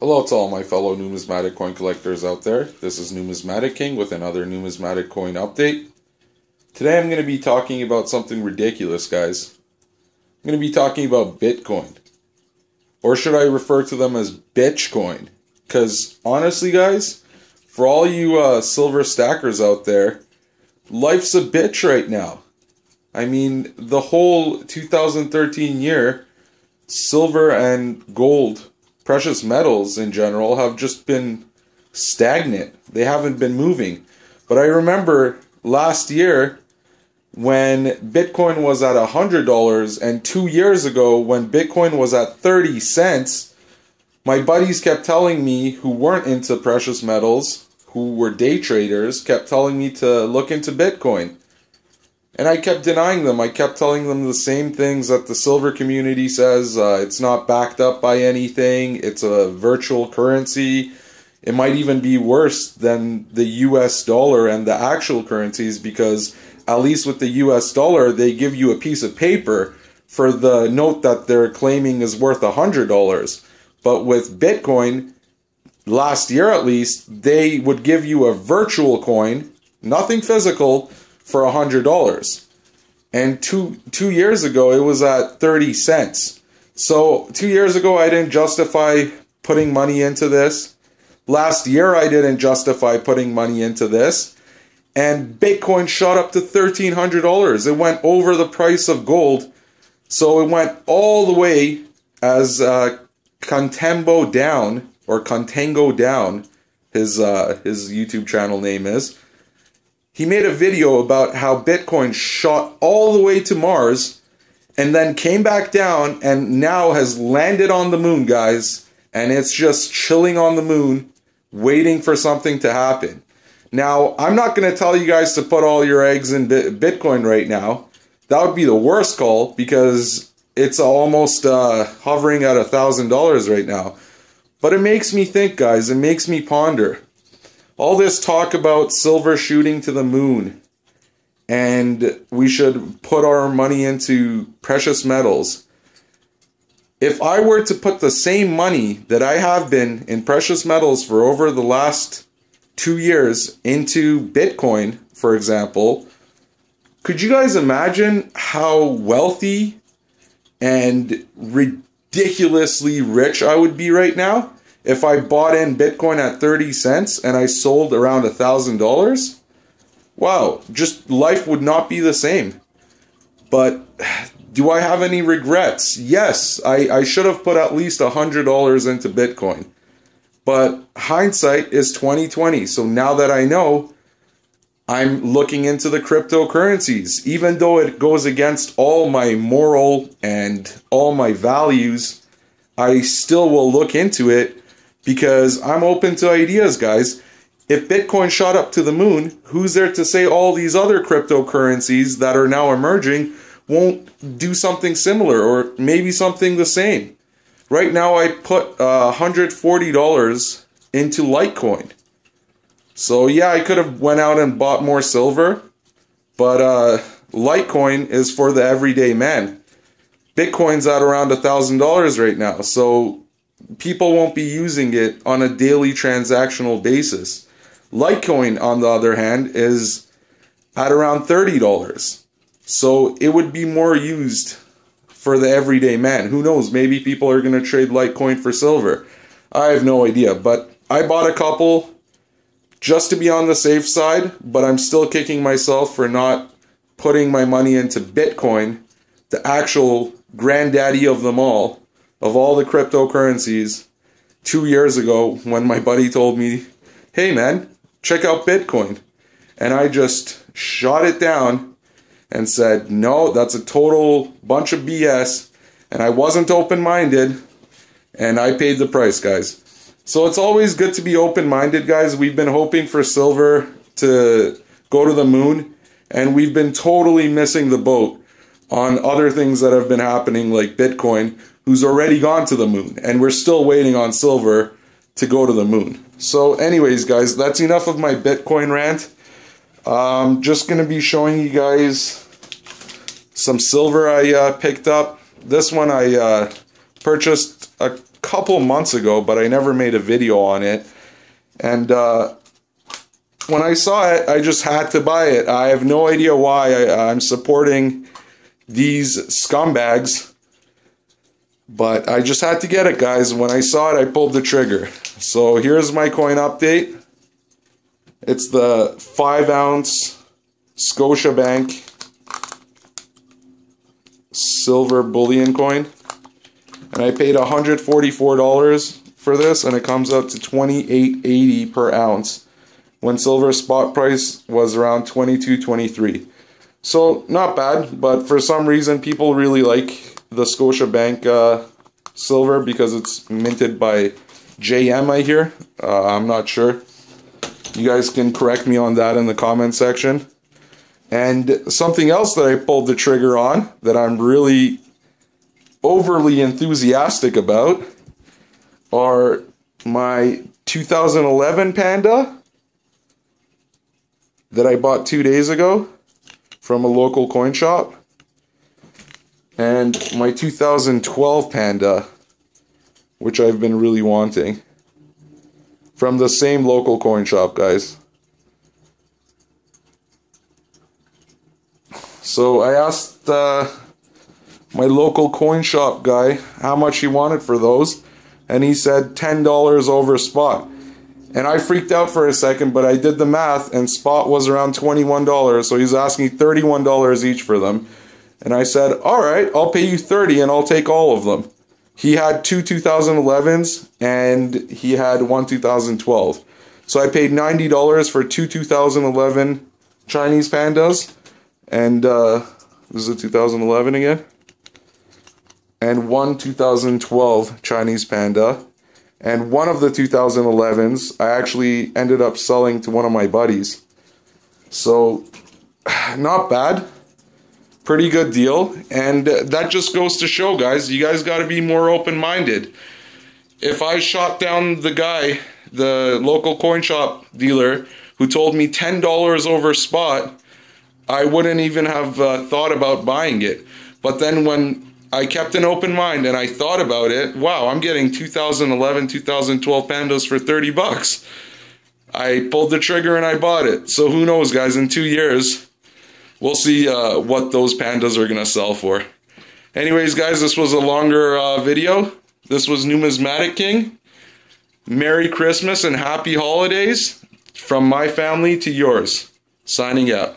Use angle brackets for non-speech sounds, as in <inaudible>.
Hello to all my fellow numismatic coin collectors out there. This is Numismatic King with another numismatic coin update. Today I'm going to be talking about something ridiculous, guys. I'm going to be talking about Bitcoin. Or should I refer to them as Bitchcoin? Because honestly, guys, for all you uh, silver stackers out there, life's a bitch right now. I mean, the whole 2013 year, silver and gold precious metals in general have just been stagnant. They haven't been moving. But I remember last year when Bitcoin was at $100 and 2 years ago when Bitcoin was at 30 cents, my buddies kept telling me who weren't into precious metals, who were day traders, kept telling me to look into Bitcoin. And I kept denying them. I kept telling them the same things that the silver community says. Uh, it's not backed up by anything. It's a virtual currency. It might even be worse than the US dollar and the actual currencies because, at least with the US dollar, they give you a piece of paper for the note that they're claiming is worth $100. But with Bitcoin, last year at least, they would give you a virtual coin, nothing physical for a hundred dollars. And two two years ago it was at 30 cents. So two years ago I didn't justify putting money into this. Last year I didn't justify putting money into this. And Bitcoin shot up to $1,300. It went over the price of gold. So it went all the way as uh, Contembo down, or Contango down, his, uh, his YouTube channel name is he made a video about how Bitcoin shot all the way to Mars and then came back down and now has landed on the moon, guys. And it's just chilling on the moon, waiting for something to happen. Now, I'm not going to tell you guys to put all your eggs in Bitcoin right now. That would be the worst call because it's almost uh, hovering at a $1,000 right now. But it makes me think, guys. It makes me ponder all this talk about silver shooting to the moon and we should put our money into precious metals. If I were to put the same money that I have been in precious metals for over the last two years into Bitcoin, for example, could you guys imagine how wealthy and ridiculously rich I would be right now? If I bought in Bitcoin at 30 cents and I sold around a thousand dollars, wow, just life would not be the same. But <sighs> do I have any regrets? Yes, I, I should have put at least a hundred dollars into Bitcoin. But hindsight is 2020. So now that I know, I'm looking into the cryptocurrencies. Even though it goes against all my moral and all my values, I still will look into it because I'm open to ideas, guys. If Bitcoin shot up to the moon, who's there to say all these other cryptocurrencies that are now emerging won't do something similar or maybe something the same? Right now, I put uh, $140 into Litecoin. So yeah, I could have went out and bought more silver, but uh, Litecoin is for the everyday man. Bitcoin's at around thousand dollars right now, so people won't be using it on a daily transactional basis. Litecoin, on the other hand, is at around $30. So it would be more used for the everyday man. Who knows? Maybe people are going to trade Litecoin for silver. I have no idea. But I bought a couple just to be on the safe side, but I'm still kicking myself for not putting my money into Bitcoin, the actual granddaddy of them all of all the cryptocurrencies two years ago when my buddy told me, hey man, check out Bitcoin. And I just shot it down and said, no, that's a total bunch of BS. And I wasn't open minded and I paid the price, guys. So it's always good to be open minded, guys. We've been hoping for silver to go to the moon and we've been totally missing the boat on other things that have been happening like Bitcoin who's already gone to the moon, and we're still waiting on silver to go to the moon. So, anyways, guys, that's enough of my Bitcoin rant. I'm just gonna be showing you guys some silver I uh, picked up. This one I uh, purchased a couple months ago, but I never made a video on it. And uh, when I saw it, I just had to buy it. I have no idea why I, I'm supporting these scumbags, but I just had to get it, guys. When I saw it, I pulled the trigger. So here's my coin update. It's the 5 ounce Scotiabank silver bullion coin. And I paid $144 for this and it comes up to 28.80 per ounce when silver spot price was around 22.23. So not bad, but for some reason people really like the Scotiabank uh, silver because it's minted by JM I hear. Uh, I'm not sure. You guys can correct me on that in the comment section. And something else that I pulled the trigger on that I'm really overly enthusiastic about are my 2011 Panda that I bought two days ago from a local coin shop and my 2012 Panda which I've been really wanting from the same local coin shop guys So I asked uh, my local coin shop guy how much he wanted for those, and he said $10 over spot. And I freaked out for a second, but I did the math, and spot was around $21, so he's asking $31 each for them. And I said, all right, I'll pay you 30 and I'll take all of them. He had two 2011s and he had one 2012. So I paid $90 for two 2011 Chinese pandas and uh, this is a 2011 again, and one 2012 Chinese Panda, and one of the 2011s I actually ended up selling to one of my buddies. So, <sighs> not bad. Pretty good deal. And that just goes to show, guys, you guys got to be more open minded. If I shot down the guy, the local coin shop dealer, who told me $10 over spot, I wouldn't even have uh, thought about buying it. But then when I kept an open mind and I thought about it, wow, I'm getting 2011, 2012 Pandas for 30 bucks. I pulled the trigger and I bought it. So who knows, guys, in two years, we'll see uh, what those pandas are going to sell for. Anyways, guys, this was a longer uh, video. This was Numismatic King. Merry Christmas and happy holidays from my family to yours. Signing out.